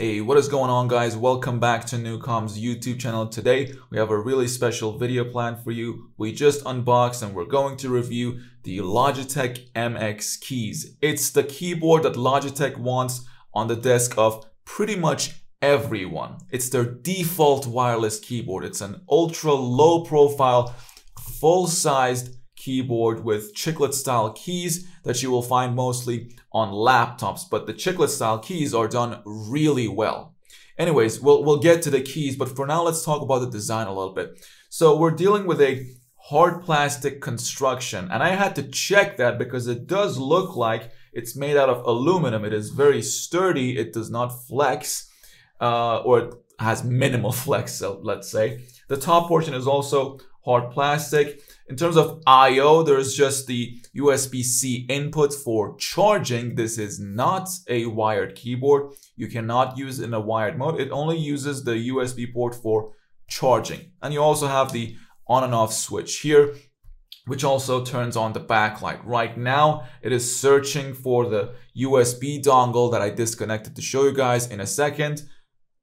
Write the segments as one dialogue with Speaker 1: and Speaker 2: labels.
Speaker 1: Hey, what is going on guys? Welcome back to Newcom's YouTube channel. Today, we have a really special video planned for you. We just unboxed and we're going to review the Logitech MX keys. It's the keyboard that Logitech wants on the desk of pretty much everyone. It's their default wireless keyboard. It's an ultra low profile, full-sized keyboard with chiclet style keys that you will find mostly on laptops, but the chiclet style keys are done really well. Anyways, we'll, we'll get to the keys, but for now, let's talk about the design a little bit. So we're dealing with a hard plastic construction, and I had to check that because it does look like it's made out of aluminum. It is very sturdy. It does not flex, uh, or it has minimal flex, so let's say. The top portion is also hard plastic. In terms of I.O., there's just the USB-C input for charging. This is not a wired keyboard. You cannot use it in a wired mode. It only uses the USB port for charging. And you also have the on and off switch here, which also turns on the backlight. Right now, it is searching for the USB dongle that I disconnected to show you guys in a second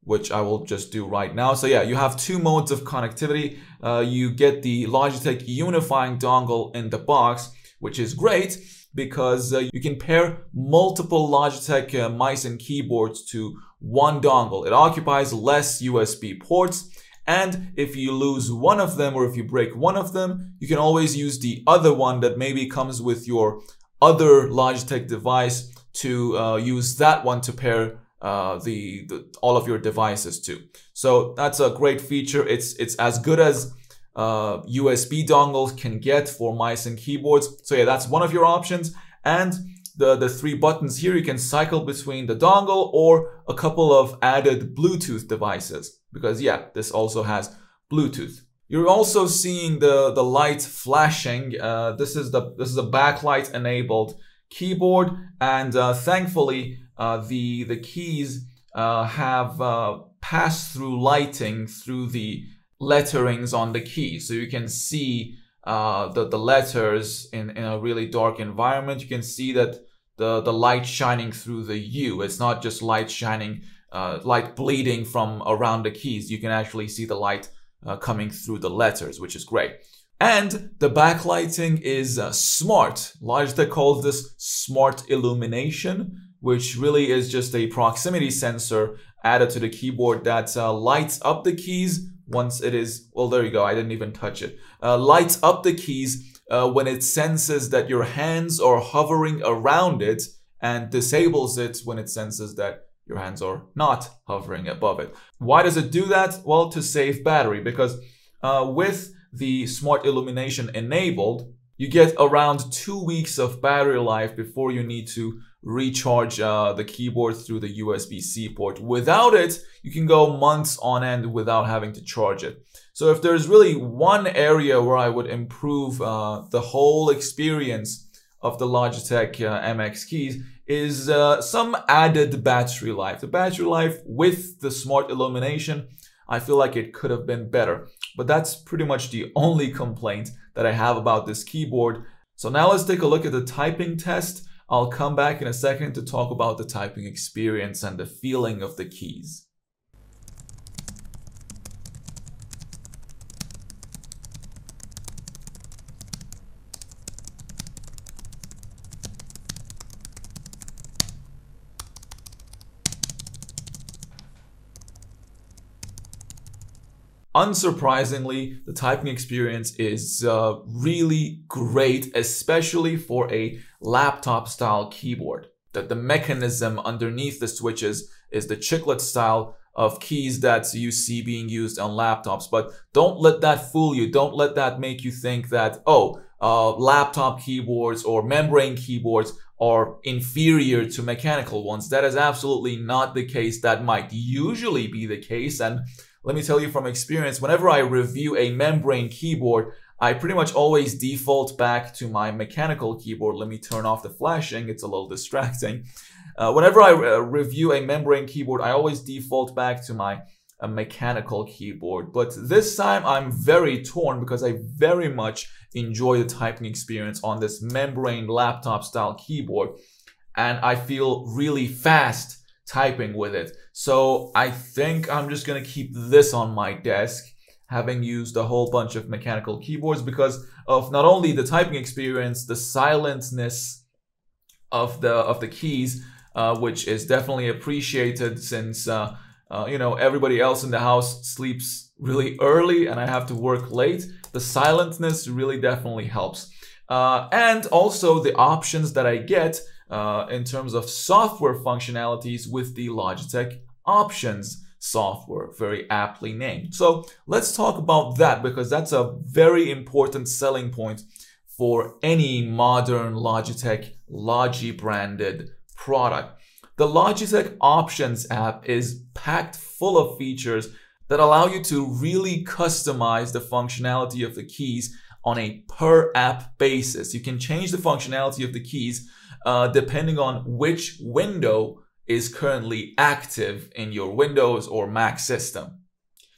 Speaker 1: which I will just do right now. So yeah, you have two modes of connectivity. Uh, you get the Logitech unifying dongle in the box, which is great because uh, you can pair multiple Logitech uh, mice and keyboards to one dongle. It occupies less USB ports. And if you lose one of them or if you break one of them, you can always use the other one that maybe comes with your other Logitech device to uh, use that one to pair uh, the, the, all of your devices too. So that's a great feature. It's it's as good as uh, USB dongles can get for mice and keyboards. So yeah, that's one of your options. And the, the three buttons here, you can cycle between the dongle or a couple of added Bluetooth devices. Because yeah, this also has Bluetooth. You're also seeing the, the light flashing. Uh, this is the this is a backlight enabled keyboard. And uh, thankfully, the, the keys uh, have uh, pass-through lighting through the letterings on the keys. So you can see uh, the, the letters in, in a really dark environment. You can see that the, the light shining through the U. It's not just light shining, uh, light bleeding from around the keys. You can actually see the light uh, coming through the letters, which is great. And the backlighting is uh, smart. Logitech calls this smart illumination which really is just a proximity sensor added to the keyboard that uh, lights up the keys once it is, well, there you go, I didn't even touch it. Uh, lights up the keys uh, when it senses that your hands are hovering around it and disables it when it senses that your hands are not hovering above it. Why does it do that? Well, to save battery because uh, with the smart illumination enabled, you get around two weeks of battery life before you need to recharge uh, the keyboard through the USB-C port. Without it, you can go months on end without having to charge it. So if there's really one area where I would improve uh, the whole experience of the Logitech uh, MX keys is uh, some added battery life. The battery life with the smart illumination, I feel like it could have been better. But that's pretty much the only complaint that I have about this keyboard. So now let's take a look at the typing test. I'll come back in a second to talk about the typing experience and the feeling of the keys. Unsurprisingly, the typing experience is uh, really great, especially for a laptop style keyboard. The, the mechanism underneath the switches is the chiclet style of keys that you see being used on laptops. But don't let that fool you. Don't let that make you think that, oh, uh, laptop keyboards or membrane keyboards are inferior to mechanical ones. That is absolutely not the case. That might usually be the case. And let me tell you from experience, whenever I review a membrane keyboard, I pretty much always default back to my mechanical keyboard. Let me turn off the flashing, it's a little distracting. Uh, whenever I uh, review a membrane keyboard, I always default back to my uh, mechanical keyboard. But this time I'm very torn because I very much enjoy the typing experience on this membrane laptop style keyboard. And I feel really fast typing with it. So I think I'm just going to keep this on my desk, having used a whole bunch of mechanical keyboards because of not only the typing experience, the silentness of the of the keys, uh, which is definitely appreciated since uh, uh, you know everybody else in the house sleeps really early and I have to work late. The silentness really definitely helps. Uh, and also the options that I get uh, in terms of software functionalities with the Logitech Options software, very aptly named. So let's talk about that because that's a very important selling point for any modern Logitech Logi branded product. The Logitech Options app is packed full of features that allow you to really customize the functionality of the keys on a per app basis. You can change the functionality of the keys uh, depending on which window is currently active in your Windows or Mac system.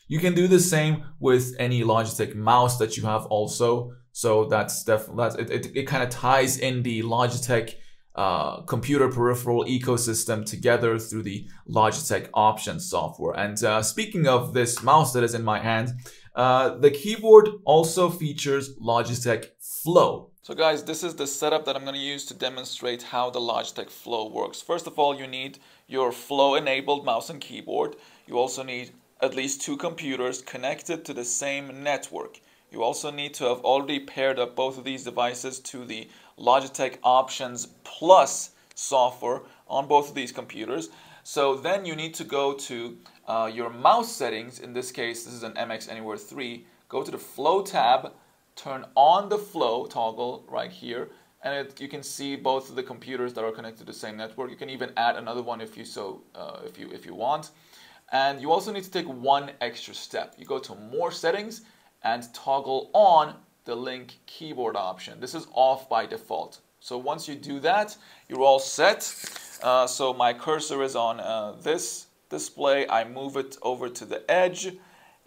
Speaker 1: You can do the same with any Logitech mouse that you have also. So that's definitely, it, it, it kind of ties in the Logitech uh, computer peripheral ecosystem together through the Logitech Options software. And uh, speaking of this mouse that is in my hand, uh, the keyboard also features Logitech Flow. So guys, this is the setup that I'm going to use to demonstrate how the Logitech Flow works. First of all, you need your Flow enabled mouse and keyboard. You also need at least two computers connected to the same network. You also need to have already paired up both of these devices to the Logitech Options Plus software on both of these computers. So then you need to go to uh, your mouse settings. In this case, this is an MX Anywhere 3. Go to the Flow tab, turn on the flow toggle right here and it, you can see both of the computers that are connected to the same network. You can even add another one if you so uh, if you if you want. And you also need to take one extra step. You go to more settings and toggle on the link keyboard option. This is off by default. So once you do that, you're all set. Uh, so my cursor is on uh, this display. I move it over to the edge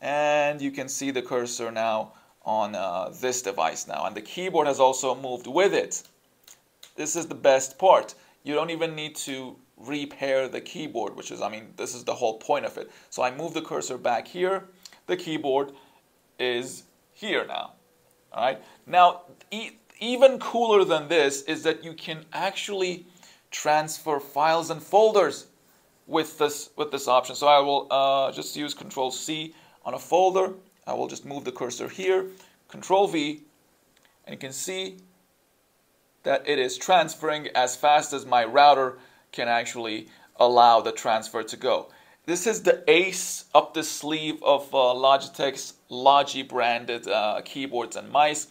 Speaker 1: and you can see the cursor now on uh, this device now. And the keyboard has also moved with it. This is the best part. You don't even need to repair the keyboard, which is, I mean, this is the whole point of it. So I move the cursor back here. The keyboard is here now. All right. Now, e even cooler than this is that you can actually transfer files and folders with this with this option. So I will uh, just use Control C on a folder I will just move the cursor here, Control V, and you can see that it is transferring as fast as my router can actually allow the transfer to go. This is the ace up the sleeve of uh, Logitech's Logi branded uh, keyboards and mice.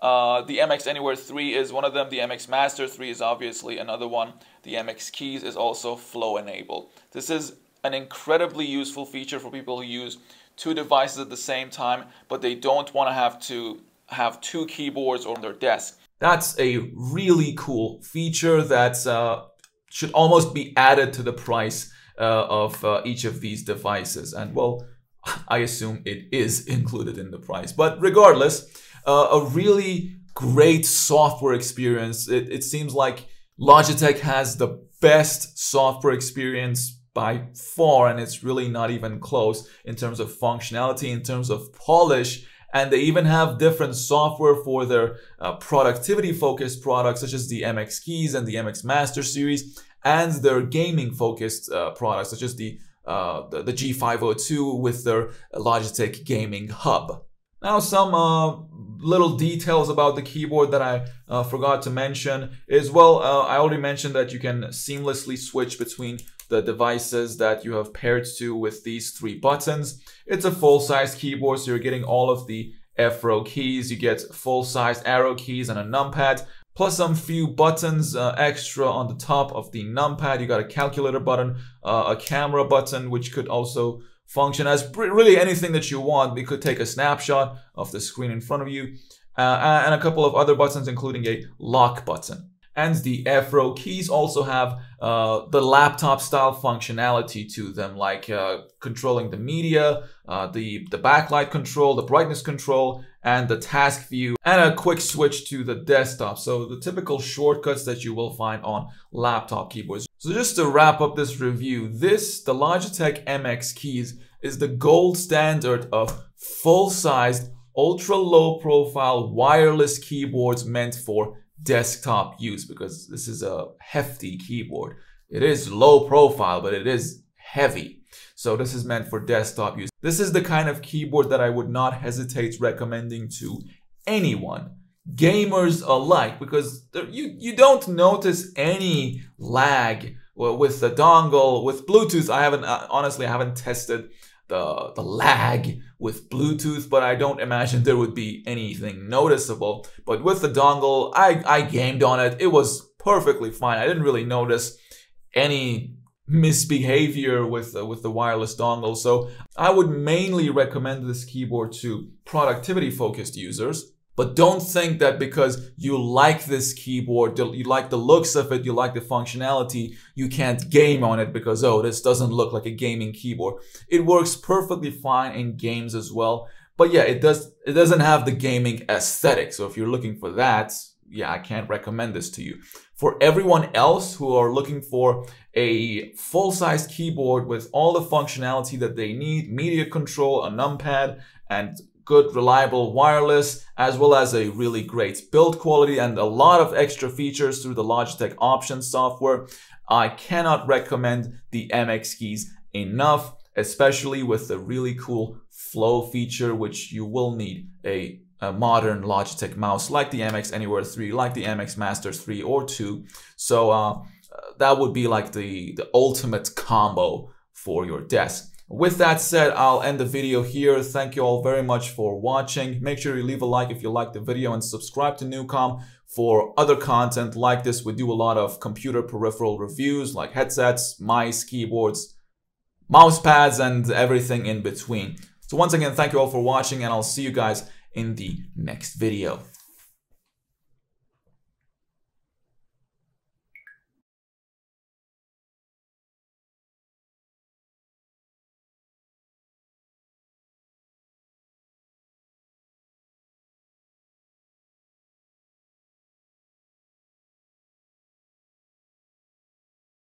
Speaker 1: Uh, the MX Anywhere 3 is one of them. The MX Master 3 is obviously another one. The MX Keys is also flow enabled. This is an incredibly useful feature for people who use two devices at the same time, but they don't want to have to have two keyboards on their desk. That's a really cool feature that uh, should almost be added to the price uh, of uh, each of these devices. And well, I assume it is included in the price. But regardless, uh, a really great software experience. It, it seems like Logitech has the best software experience by far, and it's really not even close in terms of functionality, in terms of polish. And they even have different software for their uh, productivity focused products, such as the MX Keys and the MX Master series, and their gaming focused uh, products, such as the, uh, the, the G502 with their Logitech Gaming Hub. Now, some uh, little details about the keyboard that I uh, forgot to mention is, well, uh, I already mentioned that you can seamlessly switch between the devices that you have paired to with these three buttons. It's a full-size keyboard, so you're getting all of the F-row keys. You get full-size arrow keys and a numpad, plus some few buttons uh, extra on the top of the numpad. You got a calculator button, uh, a camera button, which could also function as really anything that you want. We could take a snapshot of the screen in front of you uh, and a couple of other buttons, including a lock button. And the F-row keys also have uh, the laptop style functionality to them, like uh, controlling the media, uh, the, the backlight control, the brightness control, and the task view, and a quick switch to the desktop. So the typical shortcuts that you will find on laptop keyboards. So just to wrap up this review, this, the Logitech MX keys, is the gold standard of full-sized, ultra-low profile wireless keyboards meant for desktop use because this is a hefty keyboard. It is low profile, but it is heavy. So this is meant for desktop use. This is the kind of keyboard that I would not hesitate recommending to anyone gamers alike because you, you don't notice any lag with the dongle with Bluetooth. I haven't uh, honestly I haven't tested the the lag with Bluetooth, but I don't imagine there would be anything noticeable. But with the dongle, I I gamed on it. It was perfectly fine. I didn't really notice any misbehavior with uh, with the wireless dongle. So I would mainly recommend this keyboard to productivity focused users. But don't think that because you like this keyboard, you like the looks of it, you like the functionality, you can't game on it because, oh, this doesn't look like a gaming keyboard. It works perfectly fine in games as well. But yeah, it does, it doesn't have the gaming aesthetic. So if you're looking for that, yeah, I can't recommend this to you. For everyone else who are looking for a full-size keyboard with all the functionality that they need, media control, a numpad, and good, reliable wireless, as well as a really great build quality and a lot of extra features through the Logitech Options software, I cannot recommend the MX keys enough, especially with the really cool flow feature, which you will need a a modern Logitech mouse like the MX Anywhere 3, like the MX Masters 3 or 2. So uh, that would be like the, the ultimate combo for your desk. With that said, I'll end the video here. Thank you all very much for watching. Make sure you leave a like if you liked the video and subscribe to Newcom for other content like this. We do a lot of computer peripheral reviews like headsets, mice, keyboards, mouse pads, and everything in between. So once again, thank you all for watching and I'll see you guys in the next video.